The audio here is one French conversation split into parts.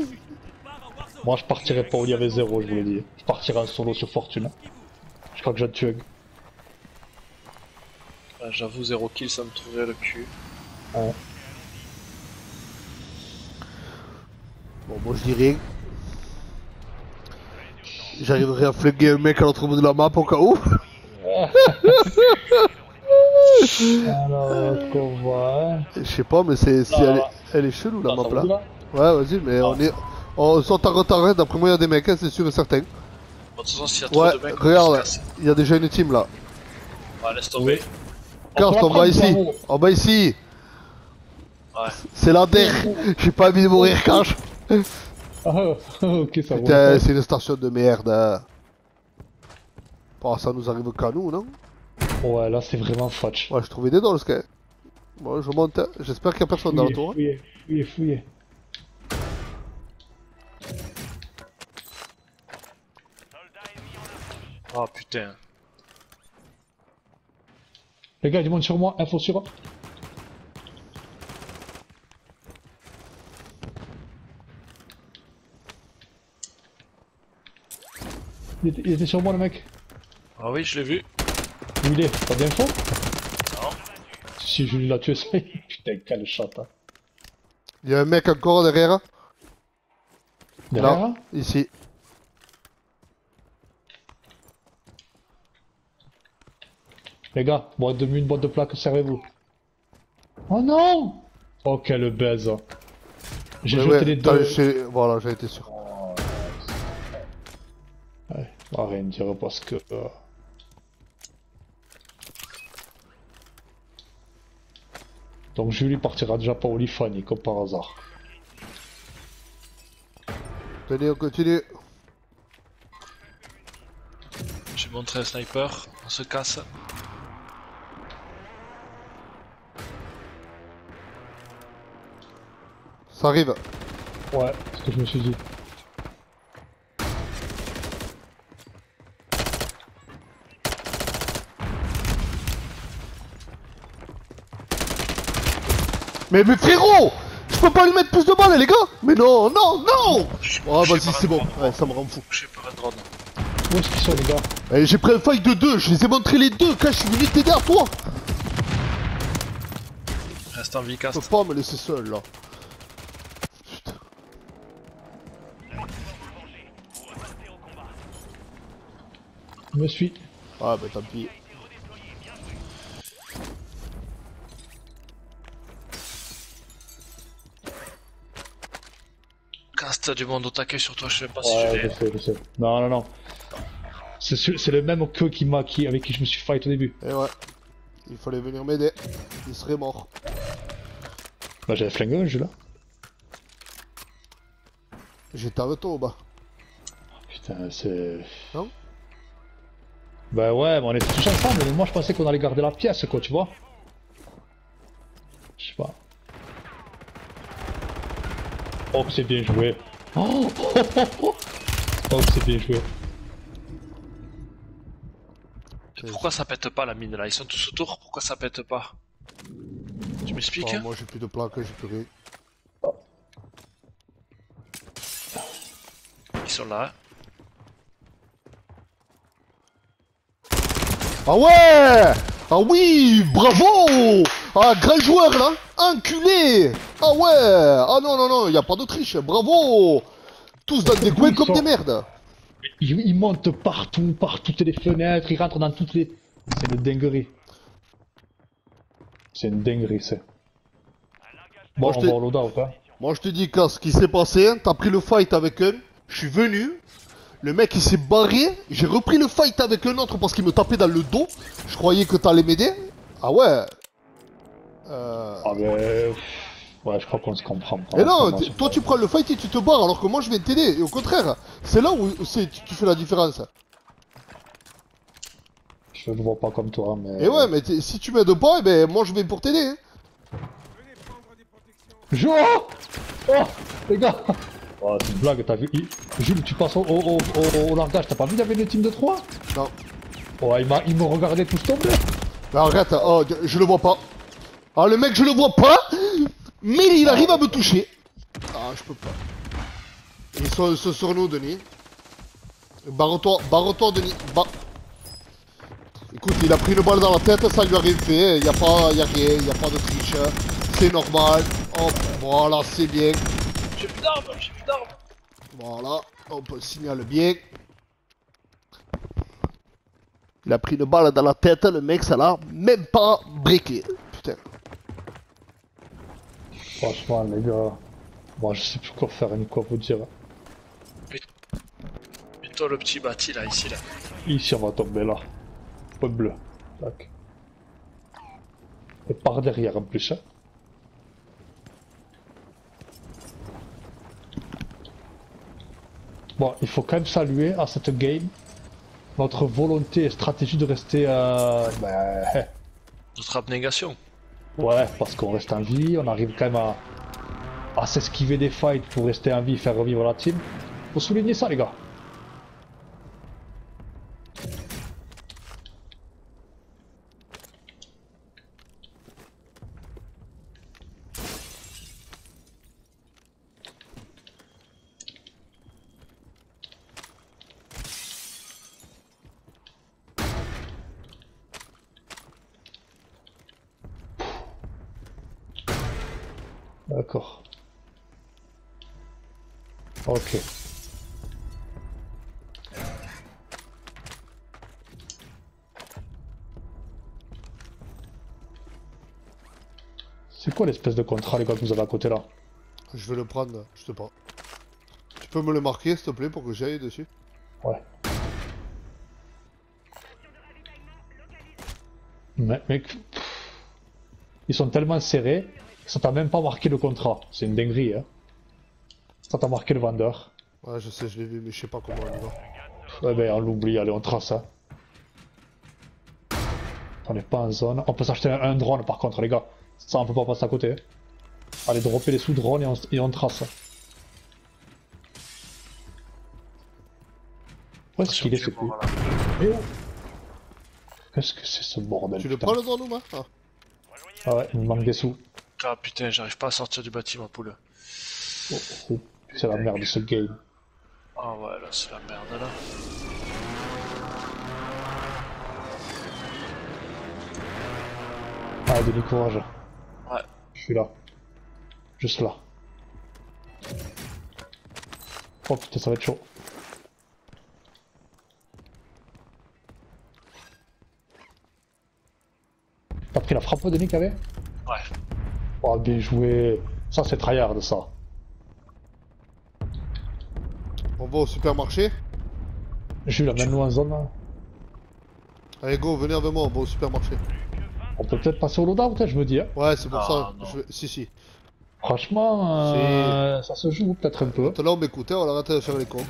Moi je partirais pas où il y avait zéro, je vous l'ai dit. Je partirais en solo sur Fortune. Je crois que j'ai tué. Ah, J'avoue, 0 kill, ça me trouvait le cul. Ouais. Bon, moi je dis rien. J'arriverai à flinguer un mec à l'autre bout de la map au cas où. Alors, qu'on voit. hein. Je sais pas, mais c'est, elle, est, elle est chelou la map là? Ouais, vas-y, mais on est. On saute en retard, d'après moi, il y a des mecs, hein, c'est sûr et certain. Bon, de toute façon, s'il y a trop Ouais, de mecs, on regarde, il y a déjà une team là. Ouais, laisse tomber. Carte, peut la on va ici. On va ici. Ouais. C'est la der. J'ai pas envie de mourir, cache. Ah, ok, ça Putain, va. c'est une station de merde. hein. Bon, ça nous arrive qu'à nous, non? Ouais, là c'est vraiment fatch. Ouais, je trouvais des dolls, quand Bon, je monte. J'espère qu'il y a personne dans le tour. hein. Fouillez, fouillez, fouillez. Oh putain. Les gars, du monde sur moi, info sur. Il était, il était sur moi le mec. Ah oui, je l'ai vu. Où il est? Pas d'info Non. Si Julie l'a tué, c'est. Putain, quel chat. Hein. Il y a un mec encore derrière. Derrière Là, là ici. Les gars, boîte de une boîte de plaques, servez-vous. Oh non Oh quelle baise J'ai Ouais, jeté ouais, les deux. j'ai- Voilà, j'ai été sûr. Ouais, on va rien dire parce que... euh, Donc Julie partira déjà pas au Lifani, comme par hasard. Tenez, on continue. J'ai montré un sniper. On se casse. Ça arrive. Ouais, c'est ce que je me suis dit. Mais, mais frérot Je peux pas lui mettre plus de balles, les gars Mais non, non, non Oh, vas-y, c'est bon. Ouais, ça me rend fou. J'ai pas un drone. Où est-ce qu'ils sont les gars? Eh, j'ai pris un fight de deux, je les ai montrés les deux, quand je suis venu t'aider à toi Reste en vie, Je peux cast. pas me laisser seul, là. Me suis. Ah, bah tant pis. Cast, t'as du monde au taquet sur toi, je sais même pas si je Ouais, je sais, je sais. Non, non, non. C'est ce- c'est le même que qui m'a, qui, avec qui je me suis fight au début. Et ouais. Il fallait venir m'aider. Il serait mort. Bah j'avais flingué un jeu là. J'étais avec toi au bas. Putain, c'est... Non Bah ouais, mais on était tous ensemble, mais moi je pensais qu'on allait garder la pièce quoi, tu vois. Je sais pas. Oh que c'est bien joué. Oh, oh, oh, oh. Oh, que c'est bien joué. Pourquoi ça pète pas la mine là? Ils sont tous autour, pourquoi ça pète pas? Tu m'expliques? Oh, moi j'ai plus de plaques, j'ai plus rien. Ils sont là. Ah ouais Ah oui Bravo Ah, grand joueur là Enculé Ah ouais Ah non, non, non, y a pas de triche, bravo Tous dans des coins comme des merdes Il, il monte partout, par toutes les fenêtres, il rentre dans toutes les... C'est une dinguerie. C'est une dinguerie, c'est. Bon, Moi, je on te- va au loadout, hein. Moi je te dis, quand ce qui s'est passé, hein, t'as pris le fight avec un, je suis venu, le mec il s'est barré, j'ai repris le fight avec un autre parce qu'il me tapait dans le dos, je croyais que t'allais m'aider. Ah ouais euh... Ah ben... Ouais, je crois qu'on se comprend. Et non, toi tu prends le fight et tu te barres alors que moi je viens t'aider. Et au contraire, c'est là où tu, tu fais la différence. Je le vois pas comme toi, mais... Et ouais, mais si tu m'aides pas, eh ben moi je viens pour t'aider. hein. Jo Oh Les gars Oh, c'est une blague, t'as vu il- Jules, tu passes au, au, au, au- au largage, t'as pas vu, il y avait une team de 3 Non. Ouais, il m'a regardé tous tomber Mais arrête, oh, je le vois pas. Ah le mec je le vois pas, mais il arrive à me toucher. Ah je peux pas. Ils sont, sont sur nous, Denis. Barre-toi, barre-toi, Denis. Ba- Écoute, il a pris une balle dans la tête, ça lui a rien fait. Il y a pas, y a rien, il y a pas de triche. C'est normal. Hop, voilà, c'est bien. J'ai plus d'armes, j'ai plus d'armes. Voilà, on peut signaler bien. Il a pris une balle dans la tête, le mec, ça l'a même pas briqué. Putain. Franchement, les gars. Moi, je sais plus quoi faire ni quoi vous dire. Mets-toi le petit bâti là, ici là. Ici, on va tomber là. Point bleu. Tac. Et par derrière en plus. Hein. Bon, il faut quand même saluer à cette game notre volonté et stratégie de rester. Euh, ben, Notre abnégation. ouais, parce qu'on reste en vie, on arrive quand même à, à s'esquiver des fights pour rester en vie, faire revivre la team. Faut souligner ça, les gars. D'accord. Ok. C'est quoi l'espèce de contrat les gars que vous avez à côté là Je vais le prendre, je sais pas. Tu peux me le marquer, s'il te plaît, pour que j'aille dessus Ouais. Mais, mec, ils sont tellement serrés, ça t'a même pas marqué le contrat. C'est une dinguerie, hein. Ça t'a marqué le vendeur. Ouais, je sais, je l'ai vu, mais je sais pas comment on y va. Ouais ben on l'oublie, allez on trace hein. On n'est pas en zone. On peut s'acheter un, un drone par contre les gars. Ça on peut pas passer à côté. hein. Allez dropper les sous drones et on, et on trace. Où est-ce qu'il est ce coup. Qu'est-ce que c'est ce bordel Tu le prends le drone ou pas? Ah. Ah ouais, il me manque des sous. Ah putain, j'arrive pas à sortir du bâtiment, poule. Oh, c'est- c'est la merde ce game. Ah ouais, là c'est la merde là. Ah Denis courage. Ouais. Je suis là. Juste là. Oh putain ça va être chaud. T'as pris la frappe Denis qu'il y avait Ouais. Oh bien joué. Ça c'est tryhard ça. On va au supermarché. J'ai eu la même en zone. là. Allez, go, venez avec moi, on va au supermarché. On peut peut-être passer au loadout hein, je me dis. hein. Ouais, c'est pour Ah, ça. Je Si, si. Franchement, euh, ça se joue peut-être un peu. Tout là, on m'écoutait, on arrête de faire les cons.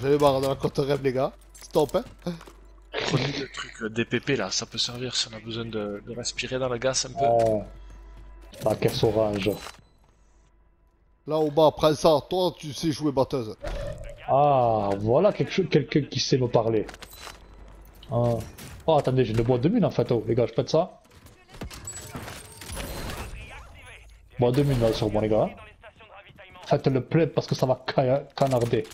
J'allais barre dans la côte rêve, les gars. Stop, hein. Prenez le truc le DPP là, ça peut servir si on a besoin de, de respirer dans le gaz un peu. Oh. La caisse orange. Là, au bas, prends ça. Toi, tu sais jouer batteuse. Ah, voilà quelqu'un qui sait me parler. Ah. Oh, attendez, j'ai une boîte de mine en fait, oh, les gars, je pète ça. Boîte de mine là sur moi, les gars. Faites le plein parce que ça va ca- canarder.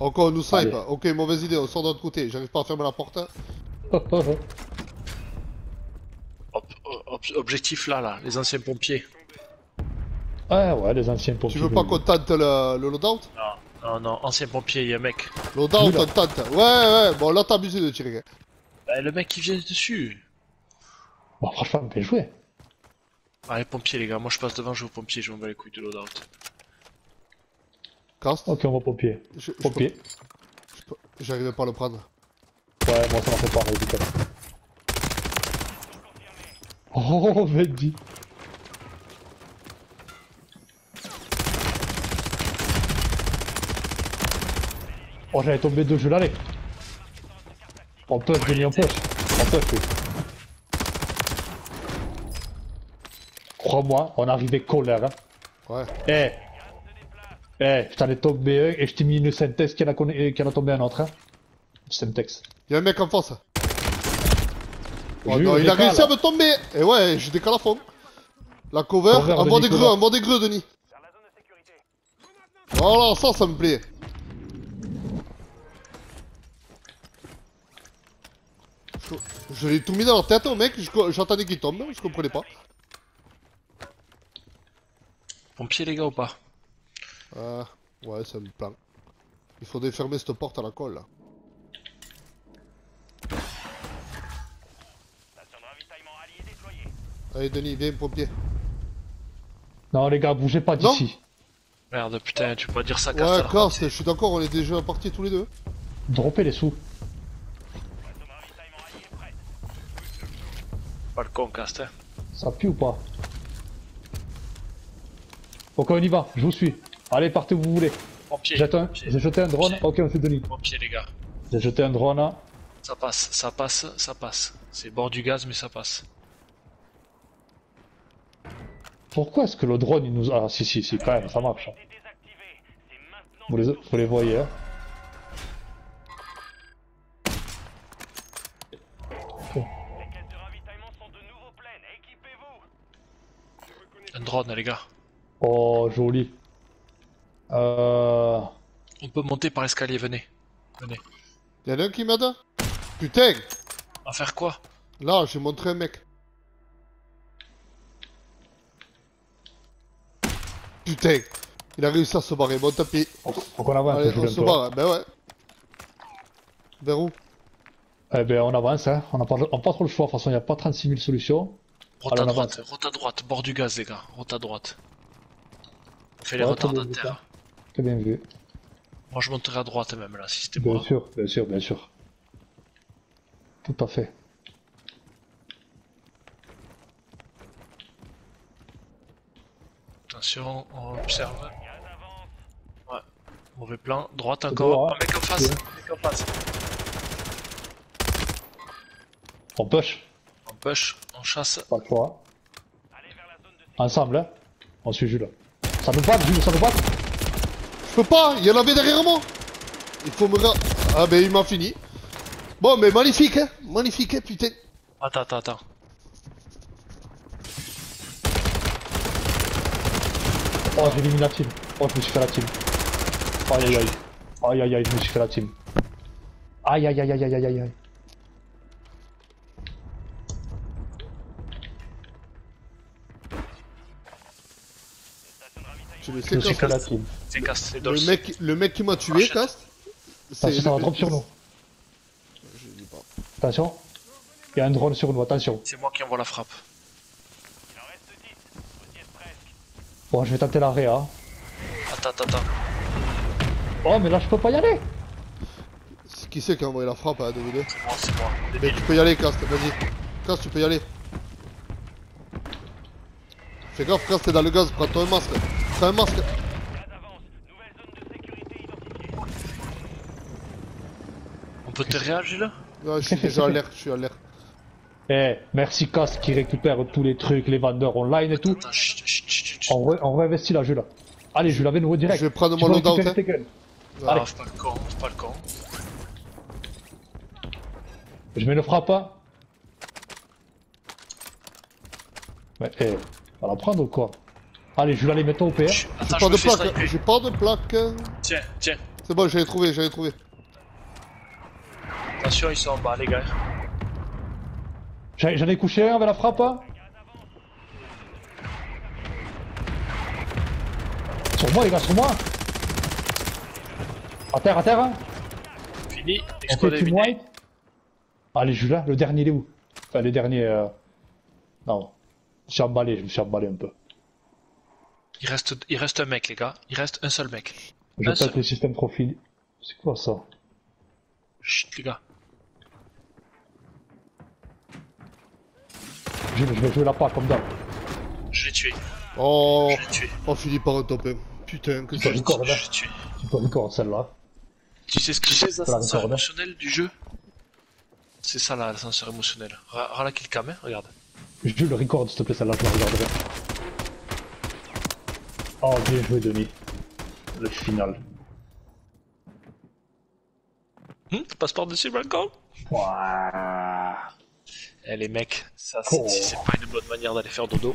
Encore, on nous snipe. Allez. Ok, mauvaise idée, on sort de l'autre côté. J'arrive pas à fermer la porte. hein. Ob- ob- objectif là, là, les anciens pompiers. ouais, ouais, les anciens Tu pompiers. veux pas qu'on tente le, le loadout? Non, non, non, ancien pompier, il y a un mec. Loadout, on tente. Ouais, ouais, bon, là, t'as abusé de tirer. Bah, le mec qui vient dessus. Bon, franchement, bien joué. Allez, pompiers les gars, moi je passe devant, je vais aux pompiers, je m'en bats les couilles de loadout. Cast Ok, on va pompier. Je- Pompier. J'arrivais pas à le prendre. Ouais, moi ça m'a fait pareil, putain. Oh, Mendy. Oh, j'allais tomber deux, je l'allais. On push, Denis, on push. On push, oui. Crois-moi, on arrivait colère. Hein. Ouais. Eh Eh, je t'en ai tombé un et je t'ai mis une synthèse qui en a, connu- qui en a tombé un autre. Hein. Syntex. Y'a un mec en face. Oh non, il a réussi à me tomber Et ouais, je décale à fond. La cover, Cover, envoie des greux, envoie des greux, Denis. Voilà, ça, ça me plaît. Je, je l'ai tout mis dans la tête au mec, je j'entendais qu'il tombe, je comprenais pas. Pompier les gars ou pas? Euh, ouais, c'est un plan. Il faudrait fermer cette porte à la colle là. Allez, Denis, viens, pompier. Non, les gars, bougez pas d'ici. Merde, putain, tu peux pas dire ça Ouais, Cast. Cast, je suis d'accord, on est déjà partis tous les deux. Droppez les sous. Pas le con, Cast. Hein. Ça pue ou pas? Ok, on y va, je vous suis. Allez, partez où vous voulez. J'ai jeté un drone. Pompier. Ok, on fait Denis. Pompier, les gars. J'ai jeté un drone. Ça passe, ça passe, ça passe. C'est bord du gaz, mais ça passe. Pourquoi est-ce que le drone il nous. Ah, si, si, si, quand même, ça marche. Vous les, vous les voyez, hein. Un drone, les gars. Oh, joli. Euh. On peut monter par l'escalier, venez. Venez. Y'en a un qui m'aide Putain À faire quoi? Là, j'ai montré un mec. Putain Il a réussi à se barrer, bon tapis. Faut, qu'on avance, Allez, on se barre, ben ouais. Vers où? Eh ben, on avance, hein. On n'a pas, on a pas trop le choix. De toute façon, il n'y a pas 36 000 solutions. Route Allez, à on droite, avance. route à droite, bord du gaz, les gars. Route à droite. On fait les retardataires. Très bien vu. Moi, je monterai à droite même, là, si c'était Bien moi. sûr, bien sûr, bien sûr. Tout à fait. Attention, on observe. Ouais. Mauvais plan. Droite encore. Un mec en face. Mec en face. On push. On push, on chasse. Pas. Ensemble, hein. On suit Jules. Ça nous bat, Jules, ça nous bat. Peux pas, il y en avait derrière moi Il faut me... ra- Ah ben il m'a fini. Bon mais magnifique hein Magnifique hein putain Attends, attends, attends. Oh, j'ai éliminé la team. Oh, je me suis fait la team. Aïe aïe aïe. Aïe aïe aïe, je me suis fait la team. Aïe aïe aïe aïe aïe aïe aïe. Le suis Cast la. C'est casse, c'est le dos. mec, le mec qui m'a tué, Achète. Cast Attention, ça va drop sur nous. Je dis pas. Attention. Il y a un drone sur nous, attention. C'est moi qui envoie la frappe. Bon, je vais tenter l'arrêt, hein. Attends, attends, attends. Oh, mais là, je peux pas y aller. C'est- Qui c'est qui a envoyé la frappe à 2v2 C'est moi, c'est moi. Mais tu peux y aller Cast, vas-y. Cast, tu peux y aller. Fais gaffe, Cast, t'es dans le gaz, prends-toi un masque. Prends un masque. On peut te réagir là Ouais, je suis déjà à l'air, je suis à l'air. Eh, merci Cast qui récupère tous les trucs, les vendeurs online et tout. Attends, chut, chut, chut, chut. On, re- on réinvestit là, Jules. Allez, Jules, avec nous direct. Je vais prendre mon loadout, hein. Ah, Allez. fais pas le con, fais pas le con. Je mets le frappe. hein. Ouais, eh, on va la prendre ou quoi? Allez, Jules, allez, mets-toi au PR. J'ai pas je de plaque, j'ai pas de plaque. Tiens, tiens. C'est bon, j'avais trouvé, j'avais trouvé. Attention, ils sont en bas, les gars. J'en ai couché un avec la frappe. hein. Sur moi, les gars, sur moi. À terre, à terre. hein. Fini. Éliminé. white. Allez, Jules, le dernier, il est où? Enfin, le dernier. Euh... Non. Je me suis emballé, je me suis emballé un peu. Il reste, il reste un mec, les gars. Il reste un seul mec. Je Un seul. le système profil. C'est quoi ça? Chut, les gars. Je vais jouer la part comme d'hab. Je l'ai tué. Oh, Je l'ai tué. on finit par un top 1. Putain, que Je c'est. encore, Je là. l'ai tué. Tu peux record celle-là. Tu sais ce que c'est, la l'ascenseur émotionnel du jeu? C'est ça, là, l'ascenseur émotionnel. Ra- Rala kill cam, hein, regarde. Jules, le record, s'il te plaît, celle-là, je la regarderai. Oh, bien joué, Denis. Le final. Hum, tu passes par-dessus le balcon Ouah. Eh les mecs, ça, Oh. c'est pas une bonne manière d'aller faire dodo.